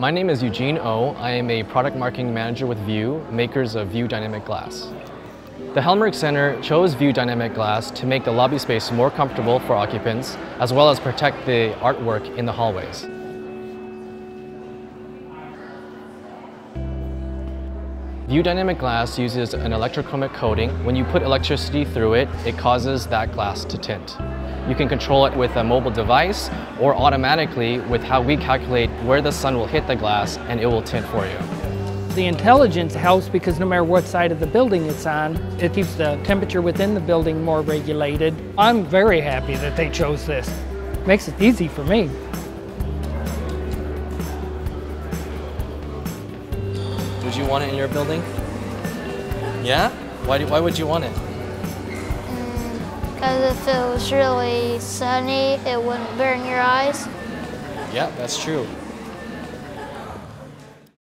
My name is Eugene O. I am a product marketing manager with View, makers of View Dynamic Glass. The Helmerich Center chose View Dynamic Glass to make the lobby space more comfortable for occupants, as well as protect the artwork in the hallways. View Dynamic Glass uses an electrochromic coating. When you put electricity through it, it causes that glass to tint. You can control it with a mobile device or automatically with how we calculate where the sun will hit the glass and it will tint for you. The intelligence helps because no matter what side of the building it's on, it keeps the temperature within the building more regulated. I'm very happy that they chose this. Makes it easy for me. Would you want it in your building? Yeah? Why, do, why would you want it? Because if it was really sunny, it wouldn't burn your eyes. Yeah, that's true.